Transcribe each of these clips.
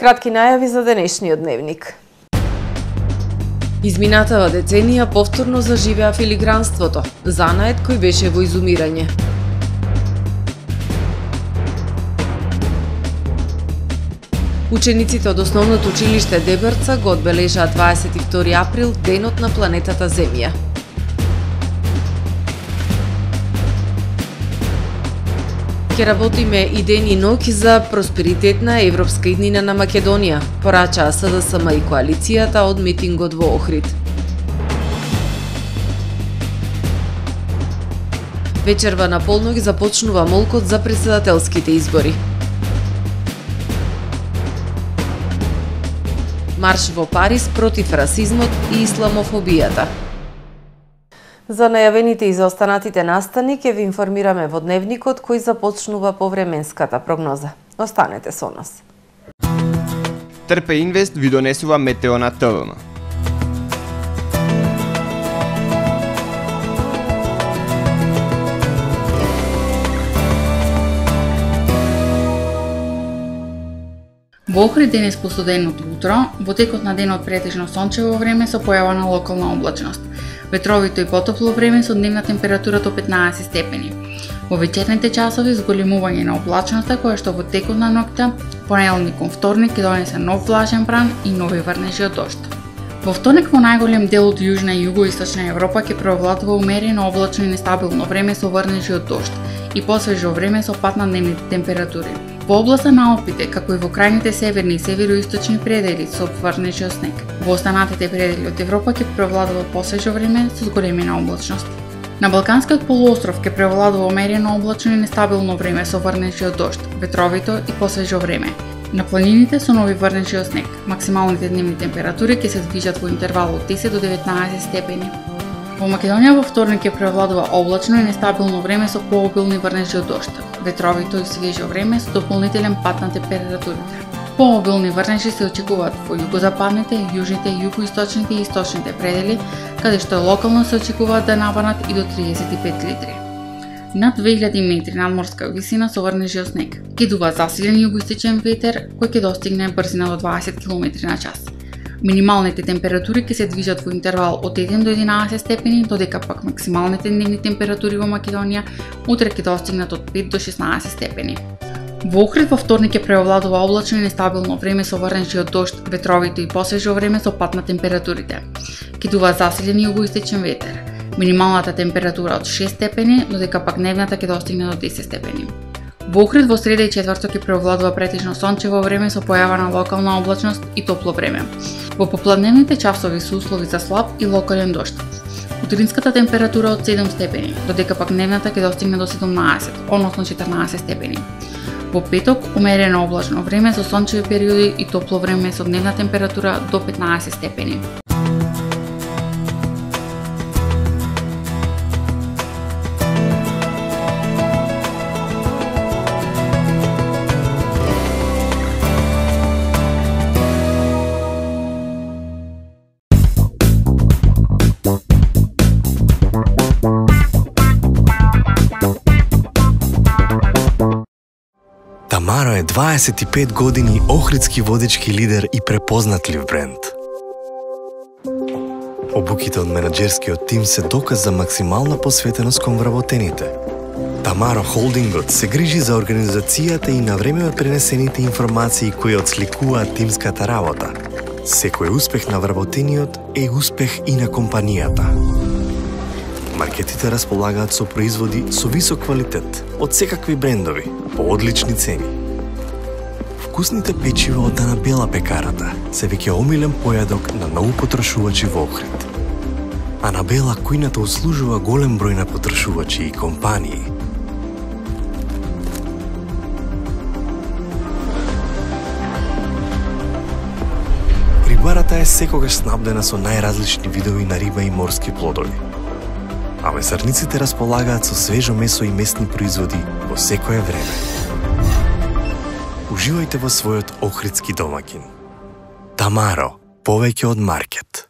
Кратки најави за денешниот дневник. Изминатава деценија повторно заживеа филигранството, занаед кој беше во изумирање. Учениците од основното училиште Деберца го одбележаа 22 април денот на планетата Земја. Ќе работиме и ден и ноќ за просперитетна европска иднина на Македонија, порачаа СДСМ и коалицијата од митингот во Охрид. Вечерва на полноќ започнува молкот за председателските избори. Марш во Париз против расизмот и исламофобијата. За најавените и заостанатите настани ќе ви информираме во дневникот кој започнува по временската прогноза. Останете со нас. Трпе Инвест ви донесува Метео на ТВМ. Во Охрид денес по студеното утро, во текот на денот претежно сончево време со појава на локална облачност. Ветровито и потопло време со дневна температура до 15 степени. Во вечерните часови зголемување на облачноста која што во текот на ноќта, понеделником вторник ќе донесе нов влажен бран и нови врнежи од дожд. Во вторник во најголем дел од јужна и југоисточна Европа ќе преовладува умерено облачно и нестабилно време со врнежи од дожд и посвежо време со пат на дневните температури. Во областа на Опите, како и во крајните северни и североисточни предели со врнежи од снег, во останатите предели од Европа ќе превладува посвежо време со зголемена облачност. На Балканскиот полуостров ќе превладува умерено облачно и нестабилно време со врнежи од дожд, ветровито и посвежо време. На планините со нови врнежи од снег, максималните дневни температури ќе се движат во интервал од 10 до 19 степени. Во Македонија во вторник ќе превладува облачно и нестабилно време со пообилни врнежи од дожд, ветровито и свежо време со дополнителен пат на температурите. Пообилни врнежи се очекуваат во југозападните, јужните, југоисточните и источните предели, каде што локално се очекуваат да набанат и до 35 литри. Над 2000 метри надморска висина со врнежи од снег. Кидува засилен југоистичен ветер кој ќе достигне брзина до 20 км на час. Минималните температури ќе се движат во интервал од 1 до 11 степени, додека пак максималните дневни температури во Македонија утре ќе достигнат од 5 до 16 степени. Во Охрид во вторник ќе преовладува облачно и нестабилно време со врнежи од дожд, ветровито и посвежо време со пат на температурите. Кидува засилен југоистечен ветер. Минималната температура од 6 степени, додека пак дневната ќе достигне до 10 степени. Во Охрид во среда и четврток ќе преовладува претежно сончево време со појава на локална облачност и топло време. Во попладневните часови се услови за слаб и локален дожд. Утринската температура од 7 степени, додека пак дневната ќе достигне до 17, односно 14 степени. Во петок, умерено облачно време со сончеви периоди и топло време со дневна температура до 15 степени. Тамаро е 25 години охридски водички лидер и препознатлив бренд. Обуките од менеджерскиот тим се доказ за максимална посветеност кон вработените. Тамаро Холдингот се грижи за организацијата и на време пренесените информации кои отсликуваат тимската работа. Секој успех на вработениот е успех и на компанијата. Маркетите располагаат со производи со висок квалитет од секакви брендови по одлични цени. Вкусните печива од Дана Бела пекарата се веќе омилен појадок на многу потрошувачи во Охрид. Анабела кујната услужува голем број на потрошувачи и компании. Рибарата е секогаш снабдена со најразлични видови на риба и морски плодови а месарниците располагаат со свежо месо и местни производи во секое време. Уживајте во својот охридски домакин. Тамаро, повеќе од маркет.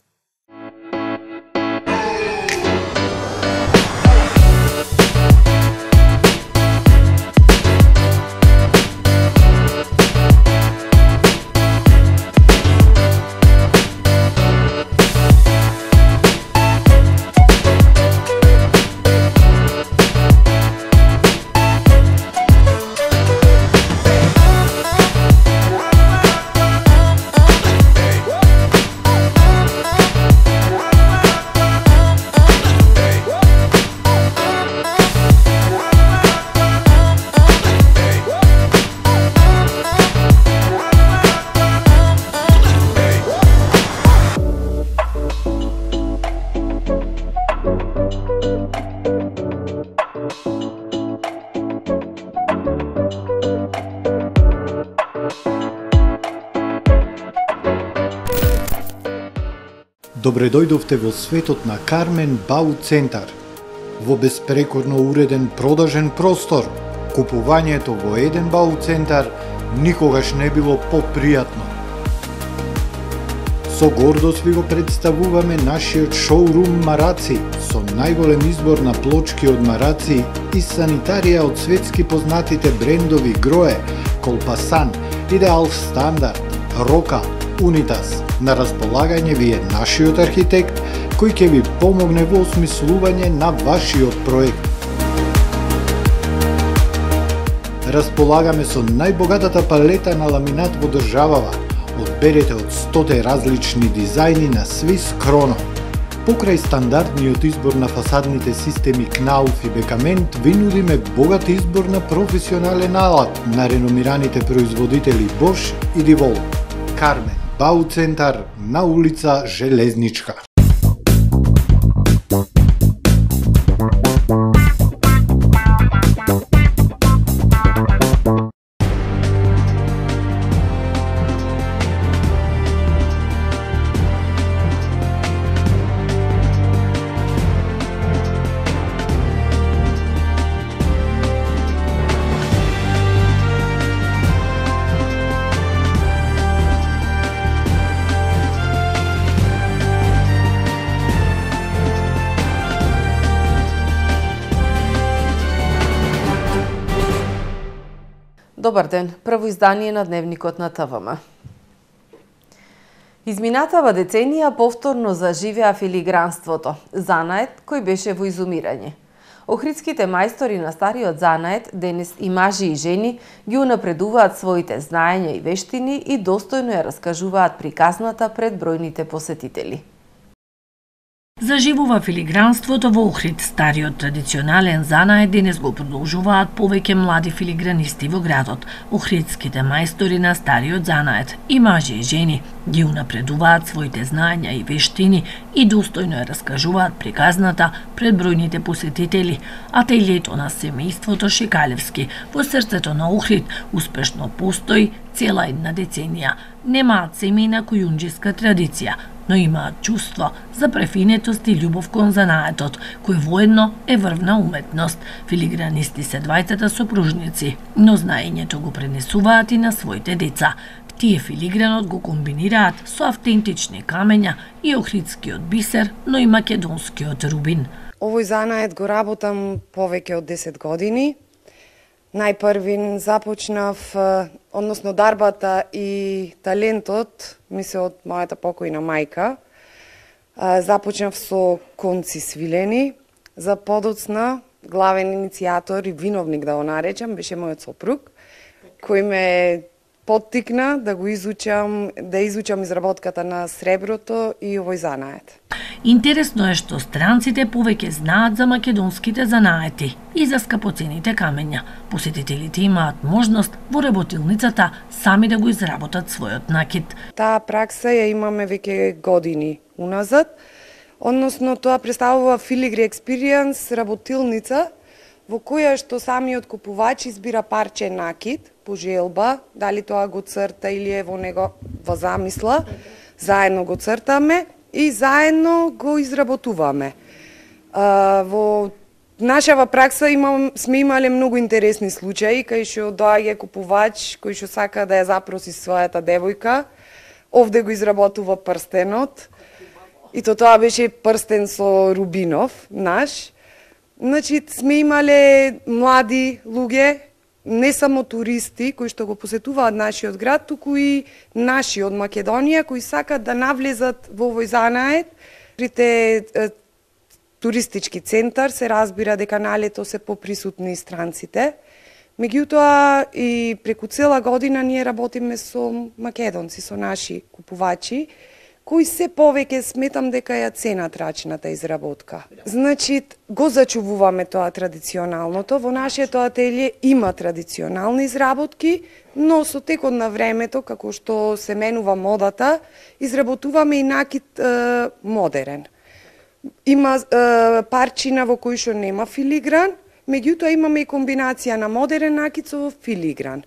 Добре дојдовте во светот на Кармен Бау Центар. Во беспрекорно уреден продажен простор, купувањето во еден Бау Центар никогаш не било попријатно. Со гордост ви го представуваме нашиот шоурум Мараци со најголем избор на плочки од Мараци и санитарија од светски познатите брендови Грое, Колпасан, Идеал Стандард, Рока, Унитас. На располагање ви е нашиот архитект кој ќе ви помогне во осмислување на вашиот проект. Располагаме со најбогатата палета на ламинат во државава. Одберете од стоте различни дизајни на Swiss Chrono. Покрај стандардниот избор на фасадните системи Кнауф и Бекамент, ви нудиме богат избор на професионален алат на реномираните производители Bosch и Divol. Кармен, Baucentar na ulica Železnička. Добар ден, прво издание на Дневникот на ТВМ. Изминатава деценија повторно заживеа филигранството, занает кој беше во изумирање. Охридските мајстори на стариот занает, денес и мажи и жени, ги унапредуваат своите знаења и вештини и достојно ја раскажуваат приказната пред бројните посетители. Заживува филигранството во Охрид, стариот традиционален занае денес го продолжуваат повеќе млади филигранисти во градот. Охридските мајстори на стариот занает, и мажи и жени, ги унапредуваат своите знаења и вештини и достојно ја раскажуваат приказната пред бројните посетители. Ателјето на семејството Шикалевски во срцето на Охрид успешно постои цела една деценија. Немаат семејна кујунџиска традиција, но имаат чувство за префинетост и љубов кон занаетот, кој воедно е врвна уметност. Филигранисти се двајцата сопружници, но знаењето го пренесуваат и на своите деца. Тие филигранот го комбинираат со автентични камења и охридскиот бисер, но и македонскиот рубин. Овој занает го работам повеќе од 10 години. Најпрвин започнав, односно дарбата и талентот ми се од мојата покојна мајка. Започнав со конци свилени, за подоцна главен иницијатор и виновник да го наречам беше мојот сопруг, кој ме поттикна да го изучам, да изучам изработката на среброто и овој занает. Интересно е што странците повеќе знаат за македонските занаети и за скапоцените камења. Посетителите имаат можност во работилницата сами да го изработат својот накид. Таа пракса ја имаме веќе години уназад, односно тоа представува Filigree Experience работилница во која што самиот купувач избира парче накид по желба, дали тоа го црта или е во него во замисла, заедно го цртаме и заедно го изработуваме. А, во нашава пракса имам, сме имале многу интересни случаи, кај што доаѓа купувач кој што сака да ја запроси својата девојка, овде го изработува прстенот, и то тоа беше прстен со рубинов, наш. Значи, сме имале млади луѓе не само туристи кои што го посетуваат нашиот град, туку и наши од Македонија кои сакат да навлезат во овој занает. Прите туристички центар се разбира дека налето се поприсутни странците. Меѓутоа и преку цела година ние работиме со македонци, со наши купувачи кој се повеќе сметам дека ја цена трачната изработка. Значи, го зачувуваме тоа традиционалното. Во нашето ателје има традиционални изработки, но со текот на времето, како што се менува модата, изработуваме и накид е, модерен. Има е, парчина во кој што нема филигран, меѓутоа имаме и комбинација на модерен накид со филигран.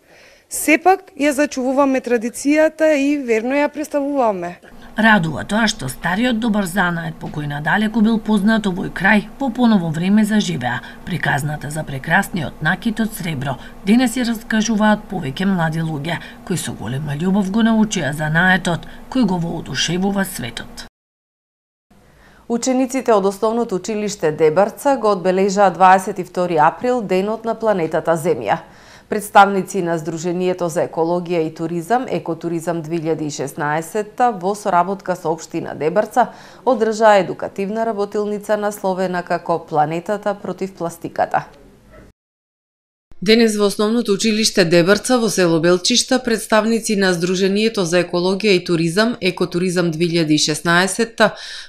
Сепак ја зачувуваме традицијата и верно ја представуваме. Радува тоа што стариот добар занает по кој надалеку бил познат овој крај во поново време заживеа. Приказната за прекрасниот накит од сребро денес ја раскажуваат повеќе млади луѓе кои со голема љубов го научија занаетот кој го воодушевува светот. Учениците од основното училиште Дебарца го одбележаа 22 април денот на планетата Земја. Представници на Сдруженијето за екологија и туризам, Екотуризам 2016, во соработка со Обштина Дебарца, одржаа едукативна работилница насловена како Планетата против пластиката. Денес во основното училиште Дебрца во село Белчишта представници на Сдруженијето за екологија и туризам Екотуризам 2016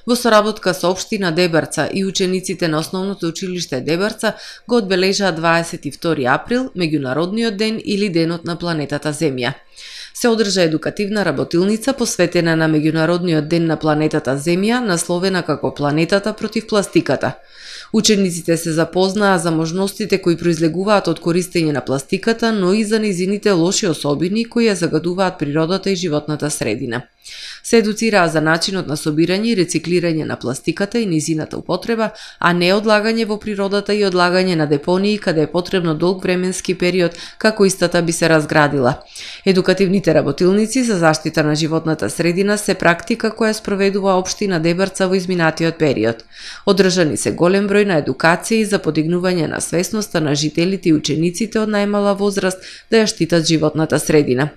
во соработка со општина Дебрца и учениците на основното училиште Дебрца, го одбележаа 22 април, меѓународниот ден или денот на планетата Земја се одржа едукативна работилница посветена на меѓународниот ден на планетата Земја, насловена како Планетата против пластиката. Учениците се запознаа за можностите кои произлегуваат од користење на пластиката, но и за низините лоши особини кои ја загадуваат природата и животната средина. Се едуцираа за начинот на собирање и рециклирање на пластиката и низината употреба, а не одлагање во природата и одлагање на депонии каде е потребно долг временски период како истата би се разградила. Едукативните работилници за заштита на животната средина се практика која спроведува општина Дебарца во изминатиот период. Одржани се голем број на и за подигнување на свесноста на жителите и учениците од најмала возраст да ја штитат животната средина.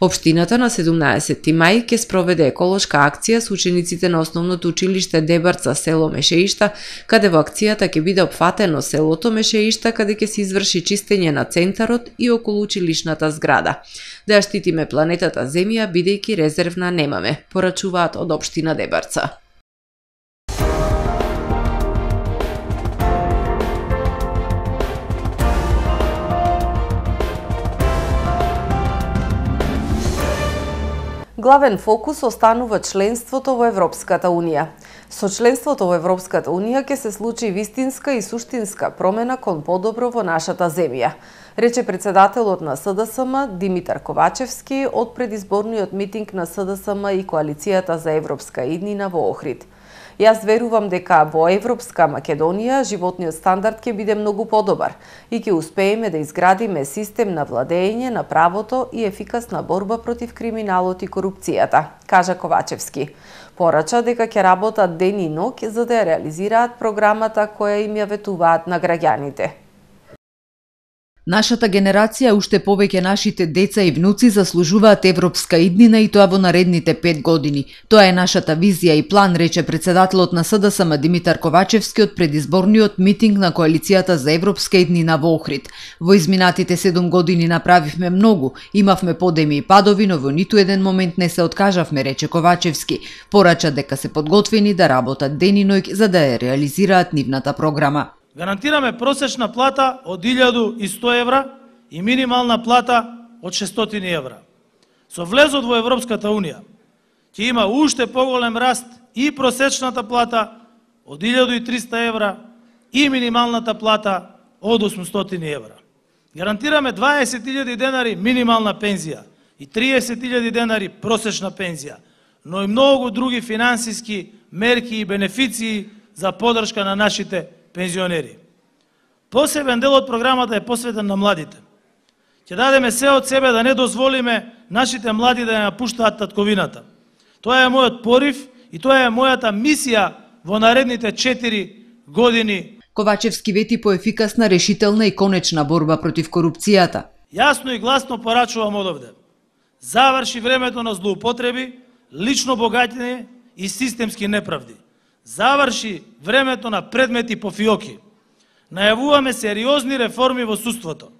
Општината на 17 мај ќе спроведе еколошка акција со учениците на основното училиште Дебарца село Мешеишта, каде во акцијата ќе биде опфатено селото Мешеишта, каде ќе се изврши чистење на центарот и околу училишната зграда. Да ја штитиме планетата Земја, бидејќи резервна немаме, порачуваат од општина Дебарца. Главен фокус останува членството во Европската Унија. Со членството во Европската Унија ќе се случи вистинска и суштинска промена кон подобро во нашата земја, рече председателот на СДСМ Димитар Ковачевски од предизборниот митинг на СДСМ и Коалицијата за Европска иднина во Охрид. Јас верувам дека во Европска Македонија животниот стандард ќе биде многу подобар и ќе успееме да изградиме систем на владење на правото и ефикасна борба против криминалот и корупцијата, кажа Ковачевски. Порача дека ќе работат ден и ноќ за да ја реализираат програмата која им ја ветуваат на граѓаните. Нашата генерација, уште повеќе нашите деца и внуци заслужуваат европска иднина и тоа во наредните пет години. Тоа е нашата визија и план, рече председателот на СДСМ Димитар Ковачевски од предизборниот митинг на Коалицијата за европска иднина во Охрид. Во изминатите седум години направивме многу, имавме подеми и падови, но во ниту еден момент не се откажавме, рече Ковачевски. Порача дека се подготвени да работат ден и ноќ за да ја реализираат нивната програма. Гарантираме просечна плата од 1100 евра и минимална плата од 600 евра. Со влезот во Европската Унија ќе има уште поголем раст и просечната плата од 1300 евра и минималната плата од 800 евра. Гарантираме 20.000 денари минимална пензија и 30.000 денари просечна пензија, но и многу други финансиски мерки и бенефиции за подршка на нашите пензионери. Посебен дел од програмата е посветен на младите. Ќе дадеме се од себе да не дозволиме нашите млади да ја напуштаат татковината. Тоа е мојот порив и тоа е мојата мисија во наредните 4 години. Ковачевски вети по ефикасна, решителна и конечна борба против корупцијата. Јасно и гласно порачувам одовде. Заврши времето на злоупотреби, лично богатење и системски неправди заврши времето на предмети по фиоки. Најавуваме сериозни реформи во судството.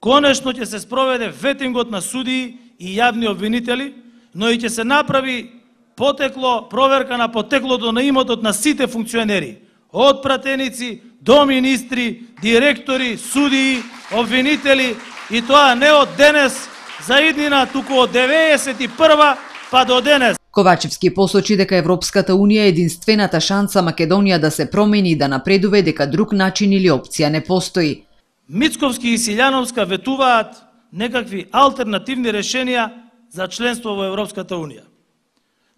Конечно ќе се спроведе ветингот на судии и јавни обвинители, но и ќе се направи потекло, проверка на потеклото на имотот на сите функционери, од пратеници до министри, директори, судии, обвинители, и тоа не од денес за иднина, туку од 91 па до денес. Ковачевски посочи дека Европската Унија е единствената шанса Македонија да се промени и да напредува дека друг начин или опција не постои. Мицковски и Силјановска ветуваат некакви алтернативни решенија за членство во Европската Унија.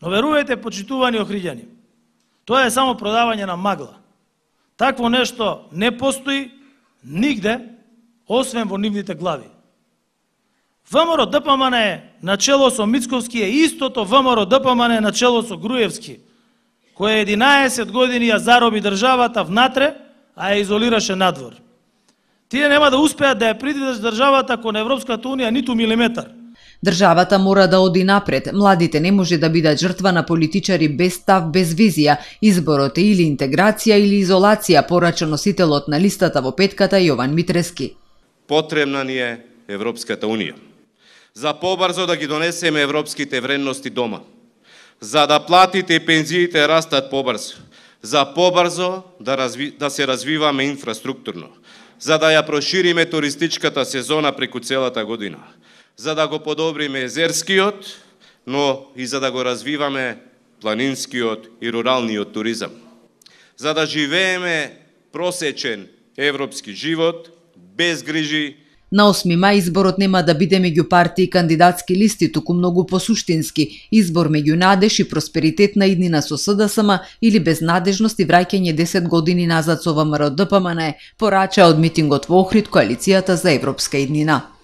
Но верувајте, почитувани охриѓани, тоа е само продавање на магла. Такво нешто не постои нигде, освен во нивните глави. ВМРО ДПМН е начело со Мицковски е истото ВМРО ДПМН е начело со Груевски, кој 11 години ја зароби државата внатре, а ја изолираше надвор. Тие нема да успеат да ја придвижат државата кон Европската Унија ниту милиметар. Државата мора да оди напред. Младите не може да бидат жртва на политичари без став, без визија. Изборот е или интеграција или изолација, порача носителот на листата во петката Јован Митрески. Потребна ни е Европската Унија. За побрзо да ги донесеме европските вредности дома. За да платите и пензиите растат побрзо. За побрзо да, разви, да се развиваме инфраструктурно. За да ја прошириме туристичката сезона преку целата година за да го подобриме езерскиот, но и за да го развиваме планинскиот и руралниот туризам. За да живееме просечен европски живот, без грижи На 8 мај изборот нема да биде меѓу партии и кандидатски листи, туку многу посуштински. Избор меѓу надеж и просперитет на иднина со СДСМ или безнадежност и враќање 10 години назад со ВМРО ДПМН, порача од митингот во Охрид Коалицијата за европска иднина.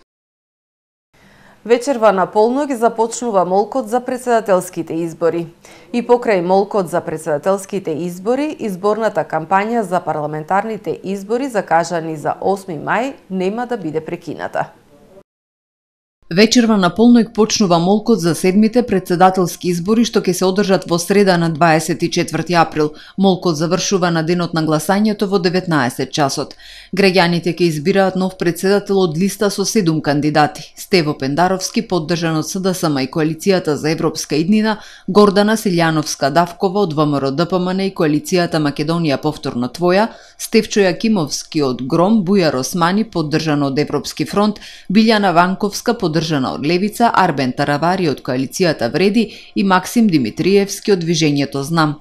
Вечерва на полнок започнува молкот за председателските избори. И покрај молкот за председателските избори, изборната кампања за парламентарните избори закажани за 8 мај нема да биде прекината. Вечерва на полнојк почнува молкот за седмите председателски избори што ќе се одржат во среда на 24 април. Молкот завршува на денот на гласањето во 19 часот. Граѓаните ќе избираат нов председател од листа со 7 кандидати. Стево Пендаровски, поддржан од СДСМ и Коалицијата за Европска иднина, Гордана Силјановска Давкова од ВМРО ДПМН и Коалицијата Македонија повторно твоја, Стевчо Јакимовски од Гром, Бујар Османи, поддржан од Европски фронт, Билјана Ванковска, поддржан поддржана од Левица, Арбен Таравари од коалицијата Вреди и Максим Димитриевски од Движењето Знам.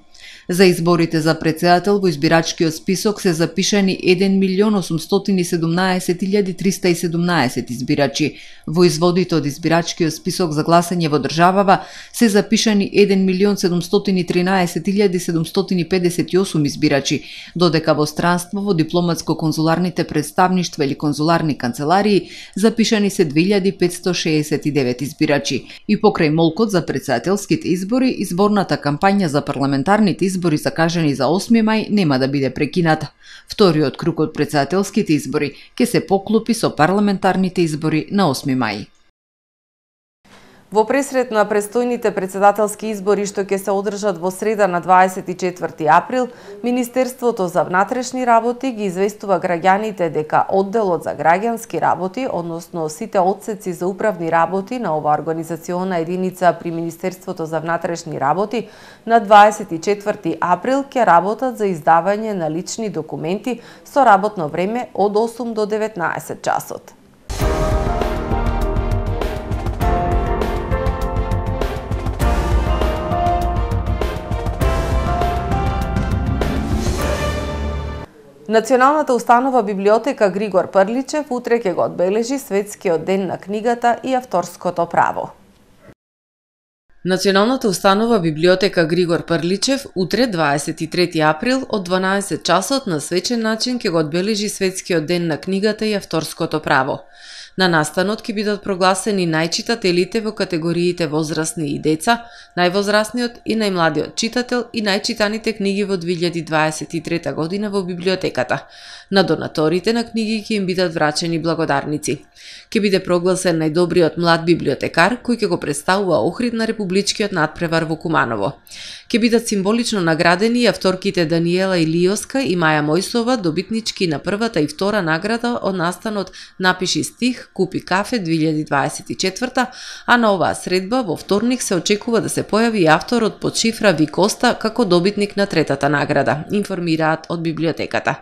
За изборите за председател во избирачкиот список се запишани 1 милион 817.317 избирачи. Во изводите од избирачкиот список за гласање во државава се запишани 1 милион 713.758 избирачи, додека во странство во дипломатско-конзуларните представништва или конзуларни канцеларии запишани се 2569 избирачи. И покрај молкот за председателските избори, изборната кампања за парламентарните избори избори закажани за 8 мај нема да биде прекината. Вториот круг од председателските избори ќе се поклопи со парламентарните избори на 8 мај. Во пресрет на престојните председателски избори што ќе се одржат во среда на 24 април, Министерството за внатрешни работи ги известува граѓаните дека одделот за граѓански работи, односно сите одсеци за управни работи на ова организациона единица при Министерството за внатрешни работи на 24 април ќе работат за издавање на лични документи со работно време од 8 до 19 часот. Националната установа библиотека Григор Прличев утре ќе го одбележи Светскиот ден на книгата и авторското право. Националната установа библиотека Григор Прличев утре 23 април од 12 часот на свечен начин ќе го одбележи Светскиот ден на книгата и авторското право. На настанот ќе бидат прогласени најчитателите во категориите возрастни и деца, највозрастниот и најмладиот читател и најчитаните книги во 2023 година во библиотеката. На донаторите на книги ќе им бидат врачени благодарници. Ќе биде прогласен најдобриот млад библиотекар кој ќе го представува Охрид на Републичкиот надпревар во Куманово. Ќе бидат символично наградени авторките Даниела Илиоска и Маја Мојсова, добитнички на првата и втора награда од настанот Напиши стих, купи кафе 2024, а на оваа средба во вторник се очекува да се појави авторот под шифра Викоста како добитник на третата награда, информираат од библиотеката.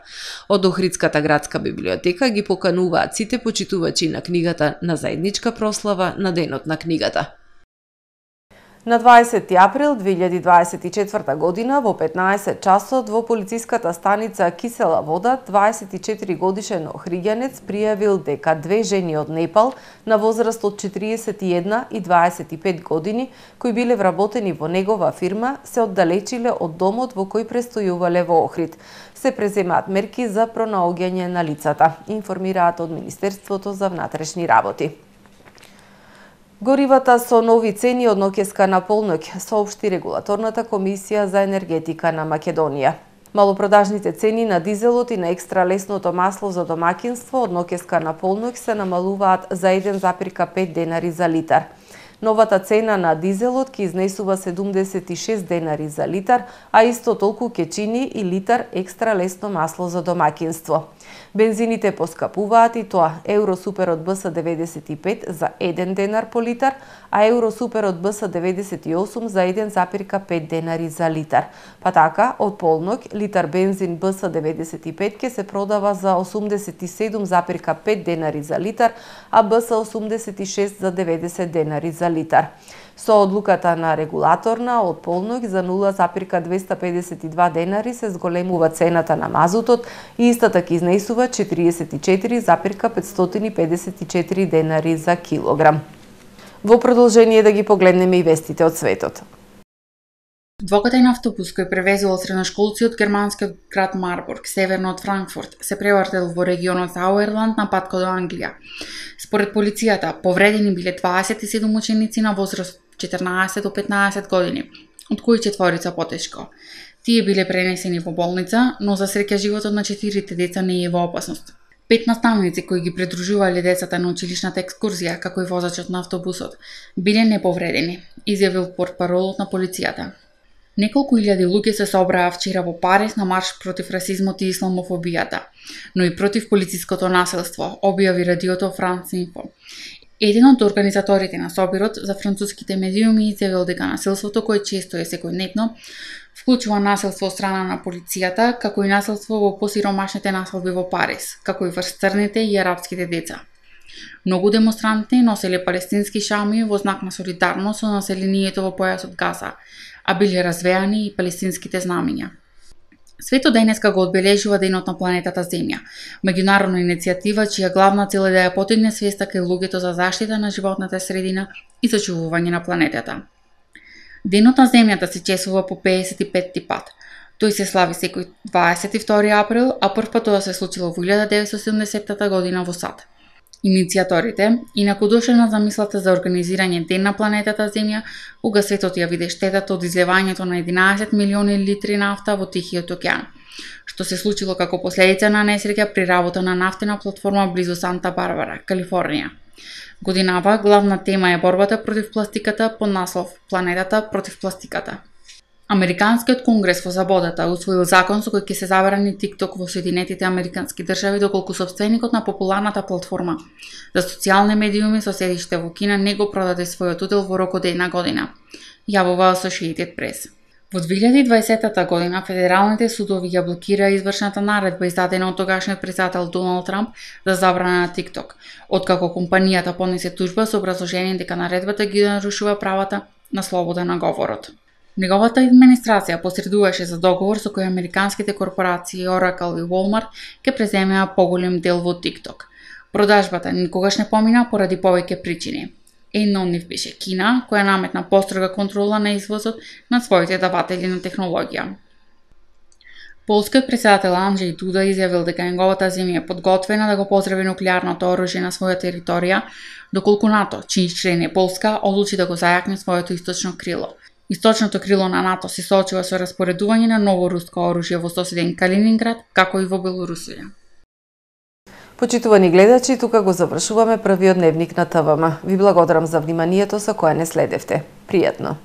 Од Охридската градска библиотека ги покануваат сите почитувачи на книгата на заедничка прослава на Денот на книгата. На 20 април 2024 година во 15 часот во полициската станица Кисела вода 24 годишен охриѓанец пријавил дека две жени од Непал на возраст од 41 и 25 години кои биле вработени во негова фирма се оддалечиле од домот во кој престојувале во Охрид. Се преземаат мерки за пронаоѓање на лицата, информираат од Министерството за внатрешни работи. Горивата со нови цени од нокеска на полноќ, соопшти регулаторната комисија за енергетика на Македонија. Малопродажните цени на дизелот и на екстра лесното масло за домакинство од нокеска на полноќ се намалуваат за 1,5 денари за литар. Новата цена на дизелот ќе изнесува 76 денари за литар, а исто толку ќе чини и литар екстра лесно масло за домакинство. Бензините поскапуваат и тоа Евро Суперот БС 95 за 1 денар по литар, а Евро Суперот БС 98 за 1,5 денари за литар. Па така, од полнок литар бензин БС 95 ќе се продава за 87,5 денари за литар, а БС 86 за 90 денари за литар. Со одлуката на регулаторна од полноќ за 0,252 денари се зголемува цената на мазутот и истата ќе изнесува 44,554 денари за килограм. Во продолжение да ги погледнеме и вестите од светот. Двокатен автобус кој превезувал средношколци од германскиот град Марбург, северно од Франкфурт, се превртел во регионот Ауерланд на пат до Англија. Според полицијата, повредени биле 27 ученици на возраст 14 до 15 години, од кои четворица потешко. Тие биле пренесени во болница, но за среќа животот на четирите деца не е во опасност. Пет наставници кои ги придружувале децата на училишната екскурзија, како и возачот на автобусот, биле неповредени, изјавил портпаролот на полицијата. Неколку илјади луѓе се собраа вчера во Париз на марш против расизмот и исламофобијата, но и против полициското насилство, објави радиото Франс Инфо. Еден од организаторите на собирот за француските медиуми изјавил дека насилството кое често е секојдневно вклучува насилство од страна на полицијата, како и насилство во посиромашните населби во Париз, како и врз црните и арапските деца. Многу демонстранти носеле палестински шами во знак на солидарност со населението во појасот Газа, а биле развеани и палестинските знамиња. Светот денеска го одбележува Денот на планетата Земја, меѓународна иницијатива чија главна цел е да ја потигне свеста кај луѓето за заштита на животната средина и зачувување на планетата. Денот на Земјата се чесува по 55 пат. Тој се слави секој 22 април, а прв тоа се случило во 1970 година во САД. Иницијаторите, инаку дошле на замислата за организирање Ден на планетата Земја, кога светот ја виде штетата од излевањето на 11 милиони литри нафта во Тихиот океан, што се случило како последица на несреќа при работа на нафтена платформа близу Санта Барбара, Калифорнија. Годинава главна тема е борбата против пластиката под наслов Планетата против пластиката. Американскиот конгрес во заботата усвоил закон со кој ќе се забрани TikTok во Соединетите Американски држави доколку собственикот на популарната платформа за социјални медиуми со седиште во Кина не го продаде својот удел во рок од една година, јавува Associated Press. Во 2020 година федералните судови ја блокираа извршната наредба издадена од тогашниот председател Доналд Трамп за забрана на TikTok, откако компанијата понесе тужба со образложение дека наредбата ги нарушува правата на слобода на говорот. Неговата администрација посредуваше за договор со кој американските корпорации Oracle и Walmart ќе преземеа поголем дел во TikTok. Продажбата никогаш не помина поради повеќе причини. Една од нив беше Кина, која наметна построга контрола на извозот на своите даватели на технологија. Полскиот председател Анджеј Дуда изјавил дека неговата земја е подготвена да го поздрави нуклеарното оружје на своја територија, доколку НАТО, чиј член е Полска, одлучи да го зајакне своето источно крило – Источното крило на НАТО се соочува со распоредување на ново руско оружје во соседен Калининград, како и во Белорусија. Почитувани гледачи, тука го завршуваме првиот дневник на ТВМ. Ви благодарам за вниманието со кое не следевте. Пријатно!